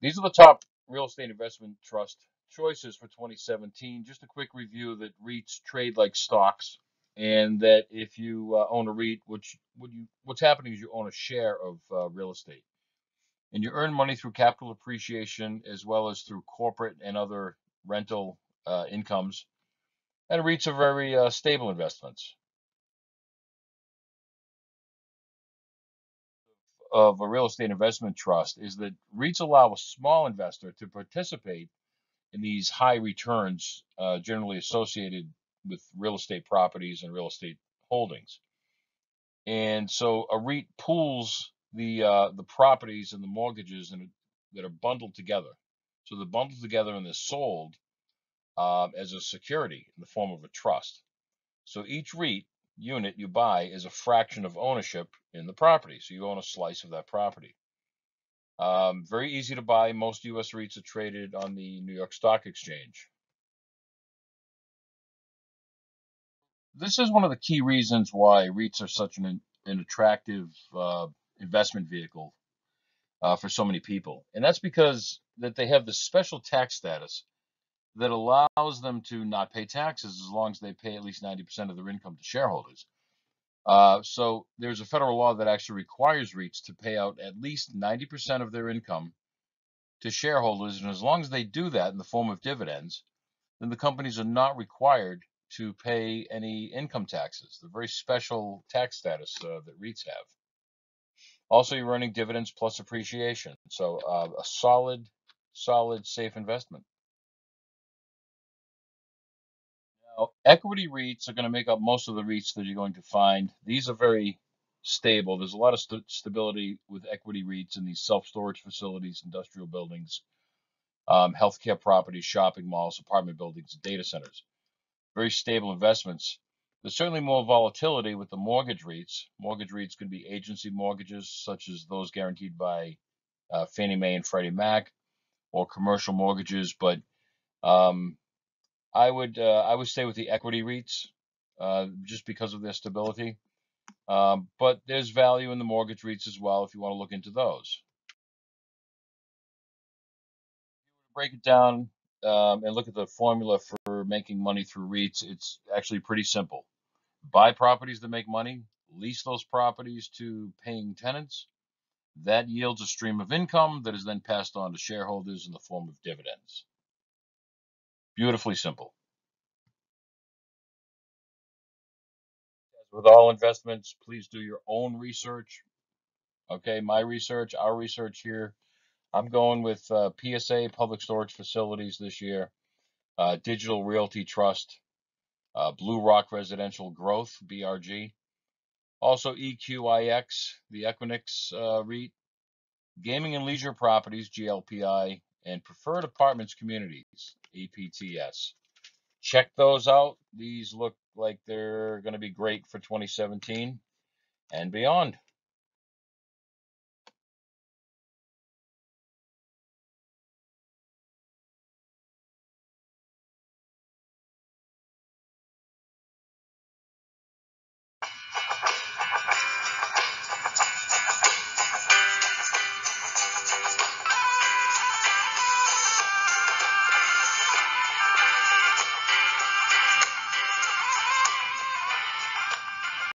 These are the top real estate investment trust choices for 2017. Just a quick review that REITs trade like stocks, and that if you uh, own a REIT, which you what's happening is you own a share of uh, real estate, and you earn money through capital appreciation as well as through corporate and other rental uh, incomes. And REITs are very uh, stable investments. Of a real estate investment trust is that REITs allow a small investor to participate in these high returns uh, generally associated with real estate properties and real estate holdings. And so a REIT pools the uh, the properties and the mortgages and that are bundled together. So they're bundled together and they're sold uh, as a security in the form of a trust. So each REIT unit you buy is a fraction of ownership in the property. So you own a slice of that property. Um, very easy to buy. Most U.S. REITs are traded on the New York Stock Exchange. This is one of the key reasons why REITs are such an, an attractive uh, investment vehicle uh, for so many people. And that's because that they have this special tax status that allows them to not pay taxes as long as they pay at least 90% of their income to shareholders. Uh, so there's a federal law that actually requires REITs to pay out at least 90% of their income to shareholders. And as long as they do that in the form of dividends, then the companies are not required to pay any income taxes, the very special tax status uh, that REITs have. Also, you're earning dividends plus appreciation. So uh, a solid, solid, safe investment. Now, equity REITs are going to make up most of the REITs that you're going to find. These are very stable. There's a lot of st stability with equity REITs in these self-storage facilities, industrial buildings, um, healthcare properties, shopping malls, apartment buildings, data centers. Very stable investments. There's certainly more volatility with the mortgage REITs. Mortgage REITs can be agency mortgages, such as those guaranteed by uh, Fannie Mae and Freddie Mac, or commercial mortgages, but um, I would uh, I would stay with the equity REITs uh, just because of their stability. Um, but there's value in the mortgage REITs as well if you want to look into those. Break it down um, and look at the formula for making money through REITs. It's actually pretty simple. Buy properties that make money, lease those properties to paying tenants. That yields a stream of income that is then passed on to shareholders in the form of dividends. Beautifully simple. As with all investments, please do your own research. Okay, my research, our research here. I'm going with uh, PSA Public Storage Facilities this year, uh, Digital Realty Trust, uh, Blue Rock Residential Growth, BRG. Also EQIX, the Equinix uh, REIT, Gaming and Leisure Properties, GLPI, and Preferred Apartments Communities, APTS. Check those out. These look like they're going to be great for 2017 and beyond.